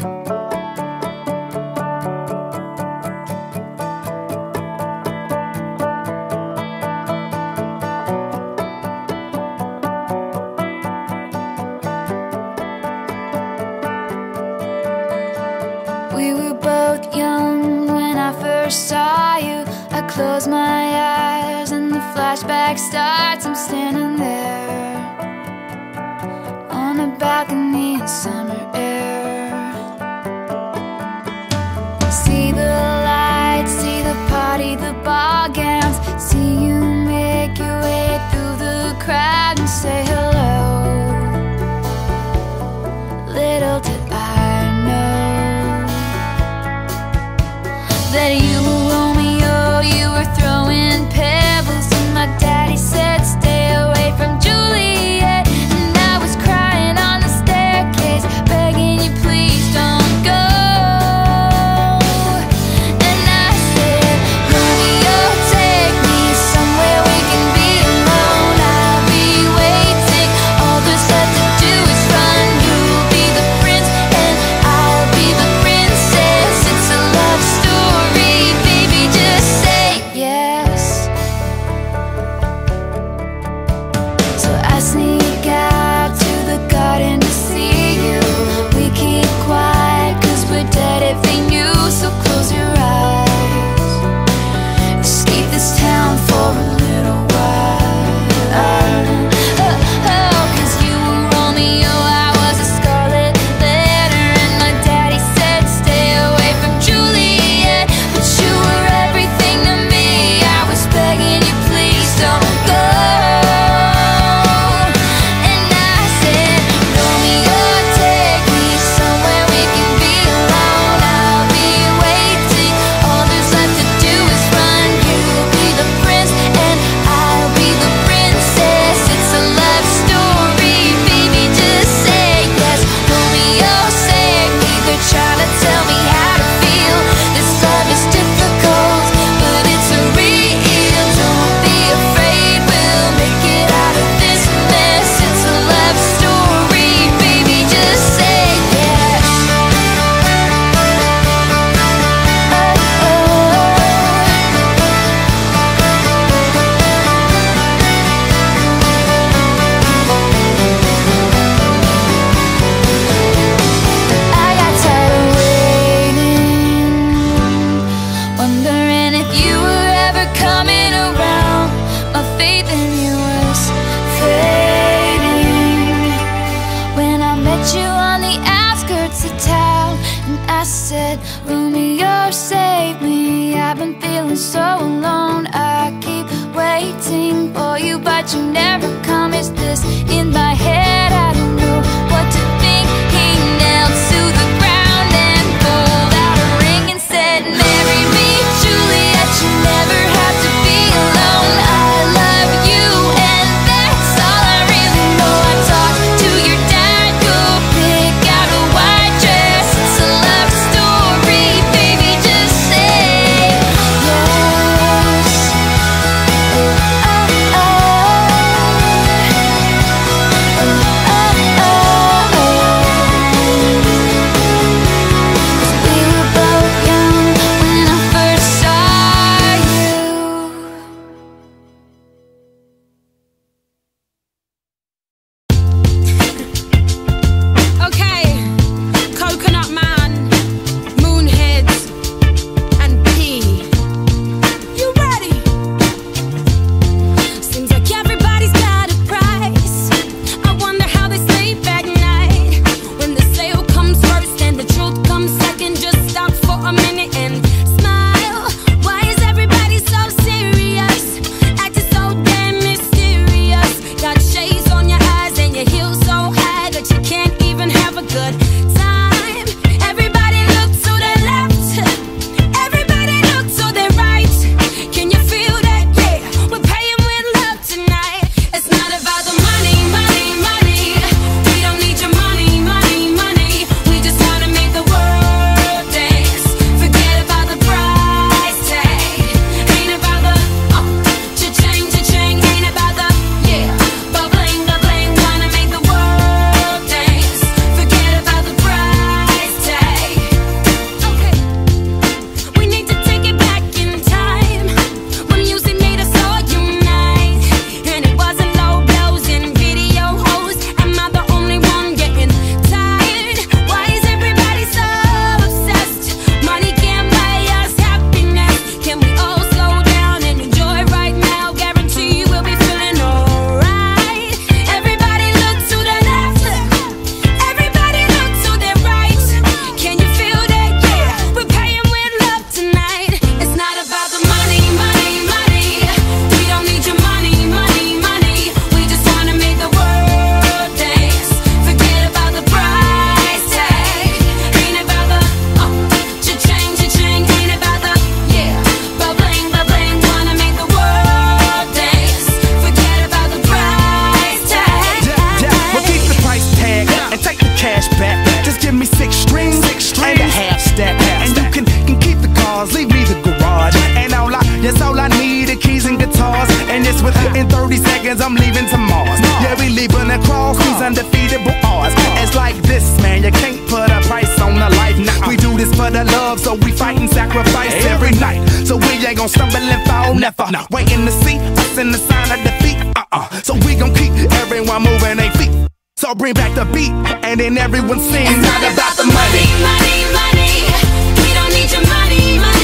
We were both young when I first saw you. I closed my eyes and the flashback stopped love, so we fight and sacrifice every night. So we ain't gon' stumble and fall, never. No. Waiting to see us in the sign of defeat. Uh-uh. So we gon' keep everyone moving their feet. So bring back the beat, and then everyone sings. It's not about the money, money, money. We don't need your money, money.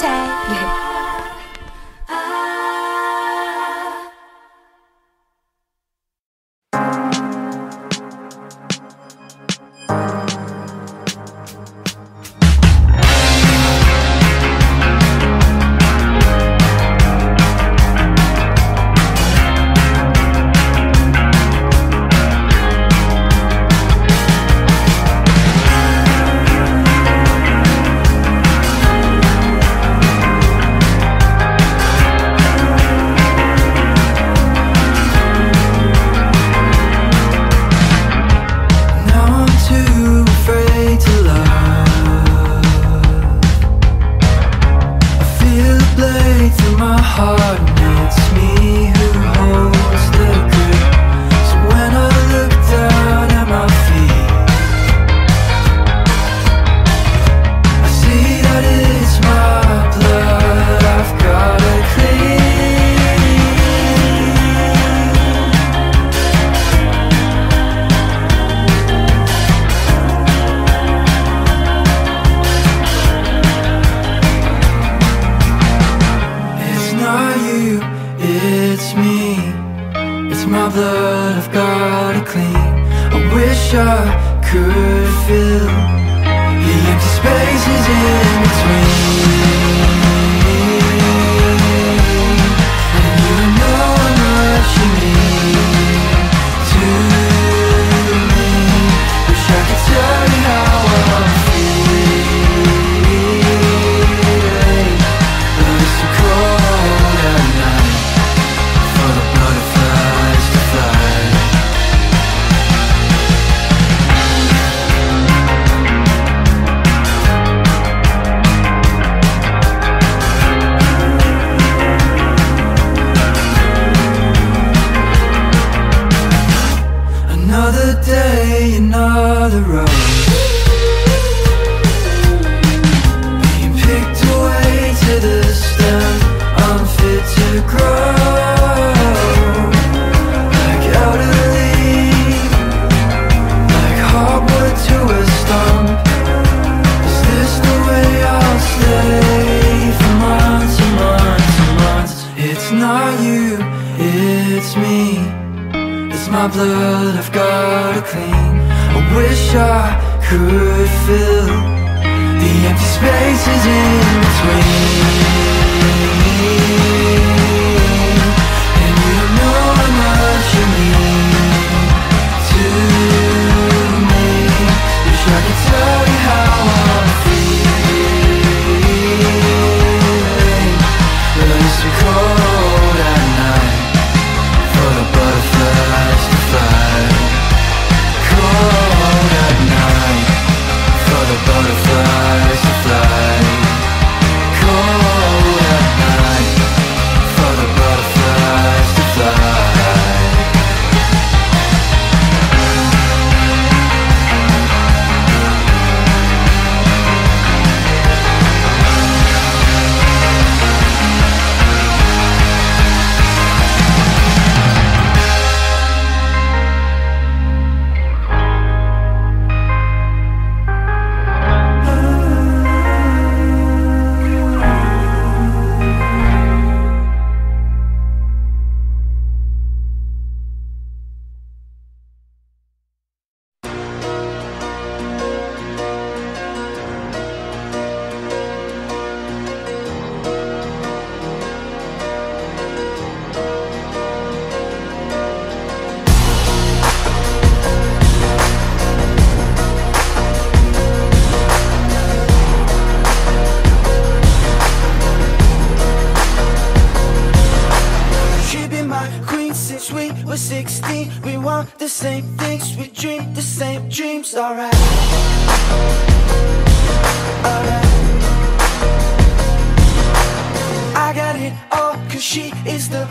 tag. Price the empty spaces in Cold want the same things, we dream the same dreams, alright. Alright. I got it all, cause she is the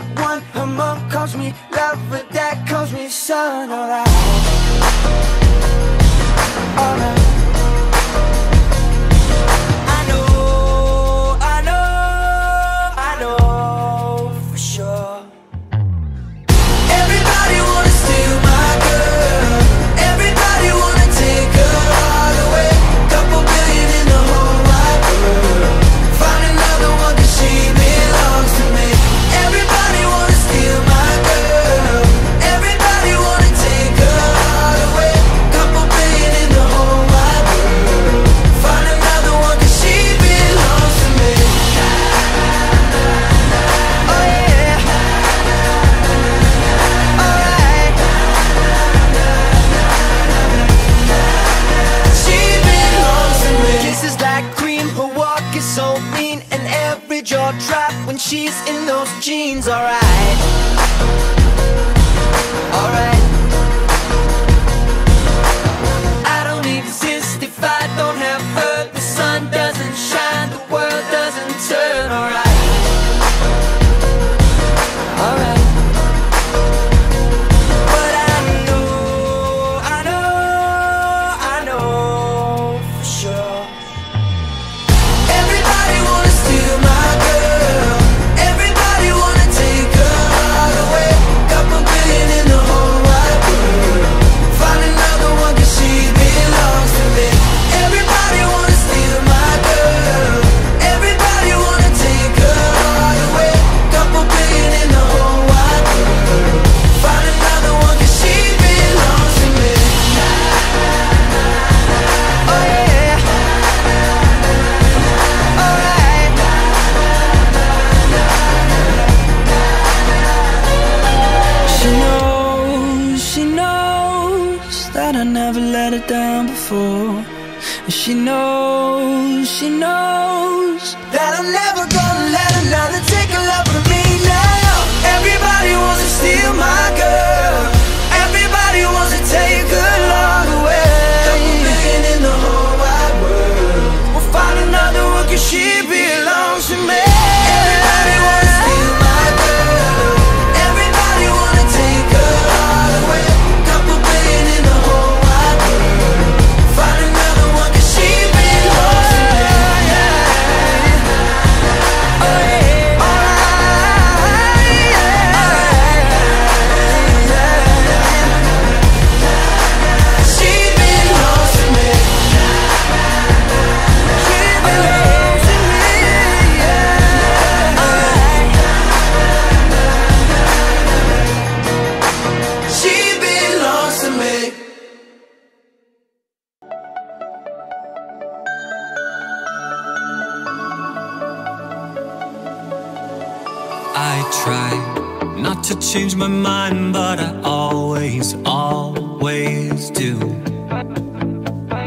I try not to change my mind, but I always, always do.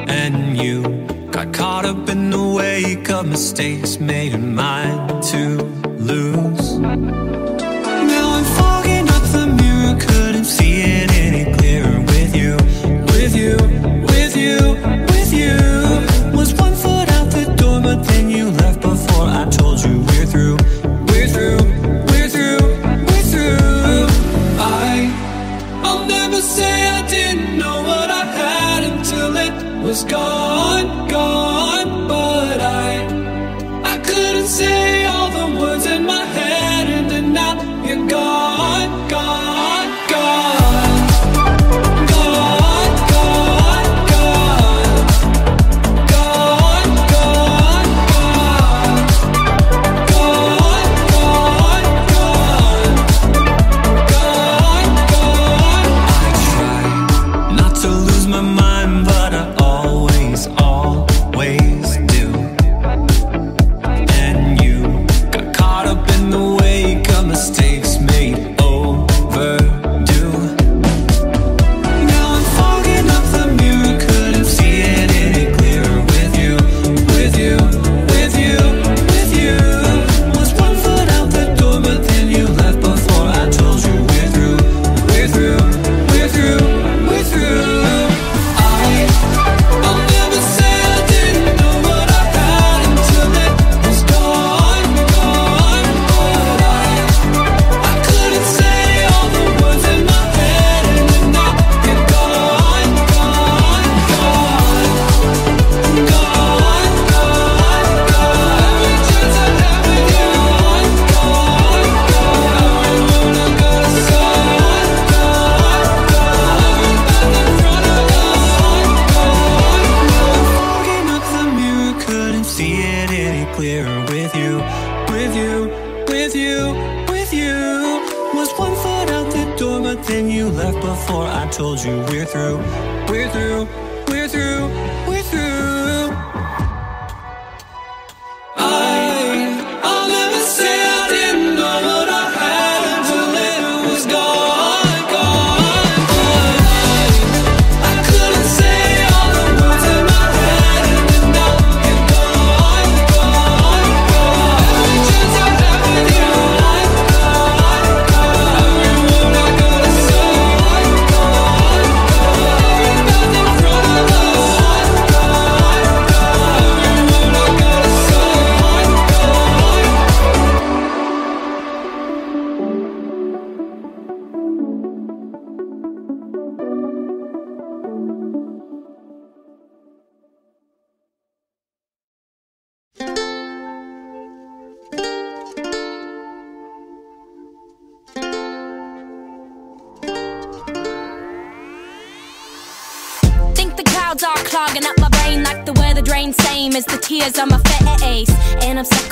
And you got caught up in the wake of mistakes made in mine to lose.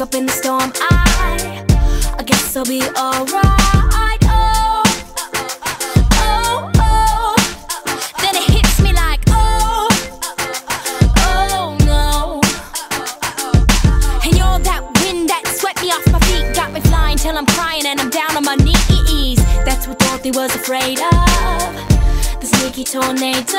up in the storm. I, I guess I'll be alright. Oh, oh, oh. oh. Then it hits me like, oh, oh, oh no. And you're that wind that swept me off my feet, got me flying till I'm crying and I'm down on my knees. That's what Dorothy was afraid of. The sneaky tornado.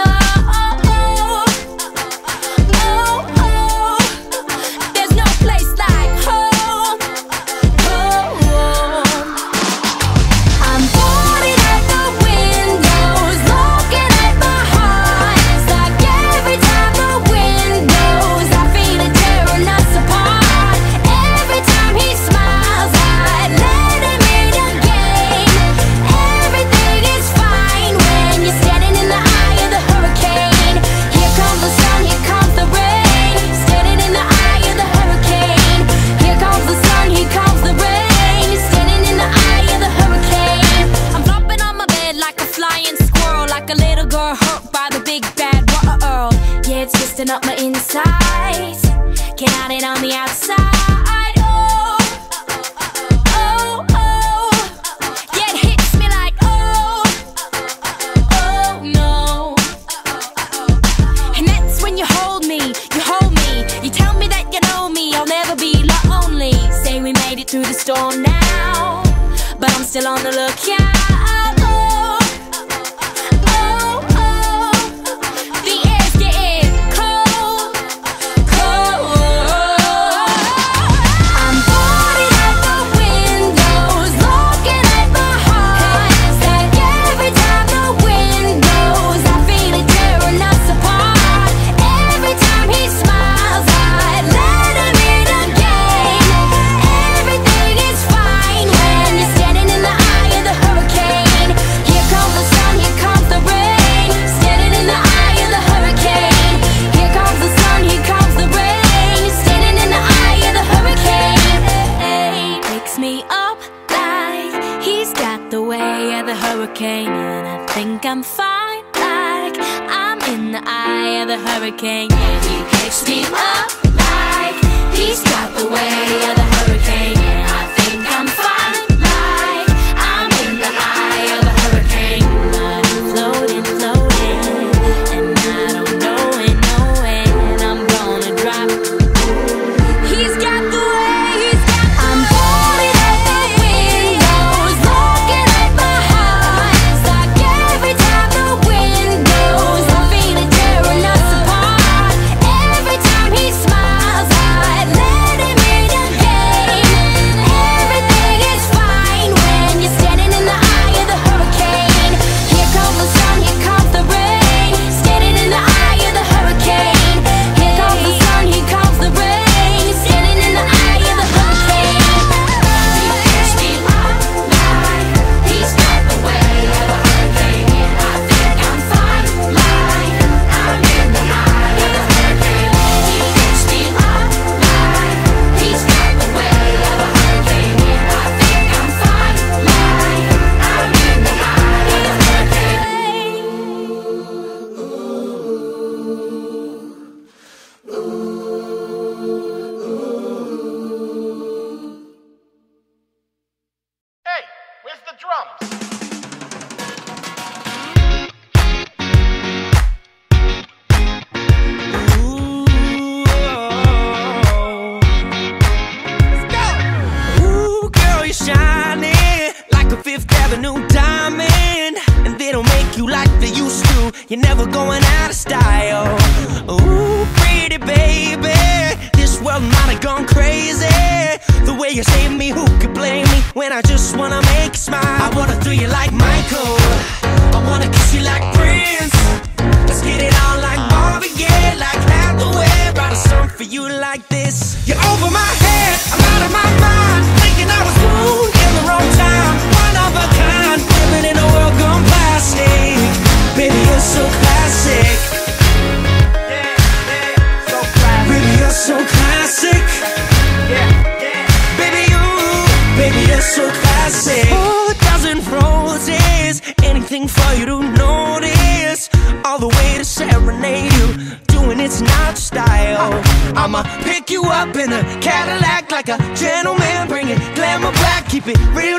it real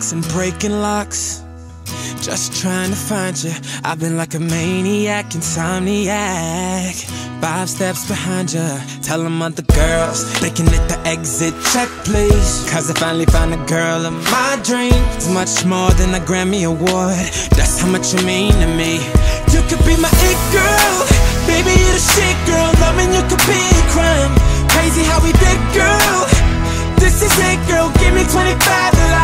blocks and breaking locks. Just trying to find you I've been like a maniac, insomniac. Five steps behind you Tell them other girls They can hit the exit check, please. Cause I finally found a girl of my dreams Much more than a Grammy award. That's how much you mean to me. You could be my it girl. Baby, you're the shit girl. Loving you could be a crime. Crazy how we did, girl. This is it, girl. Give me 25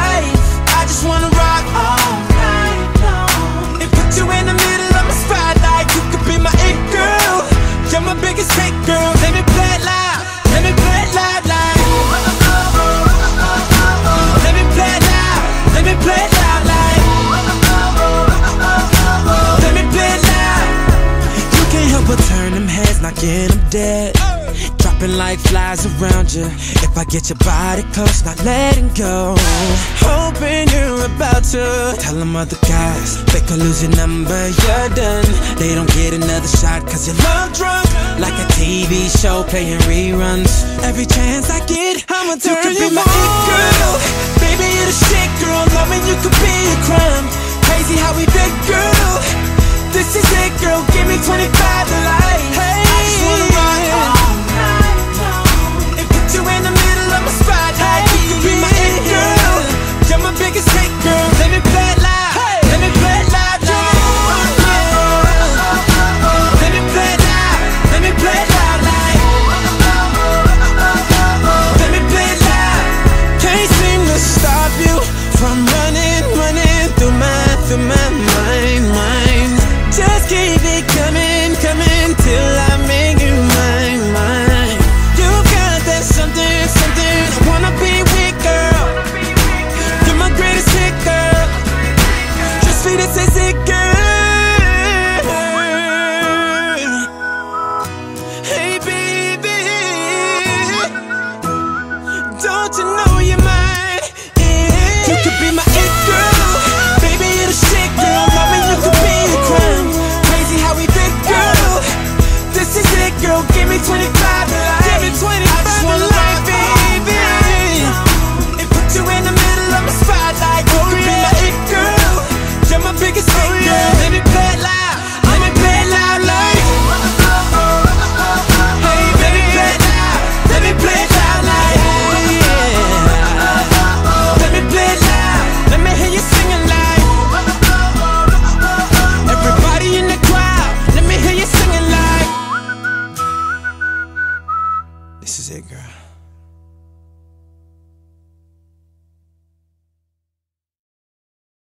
night flies around you If I get your body close, not letting go. Hoping you're about to Tell them other guys. They could lose your number, you're done. They don't get another shot cause you're love drunk. Like a TV show playing reruns. Every chance I get, I'ma turn you, you be my on. it girl. Baby,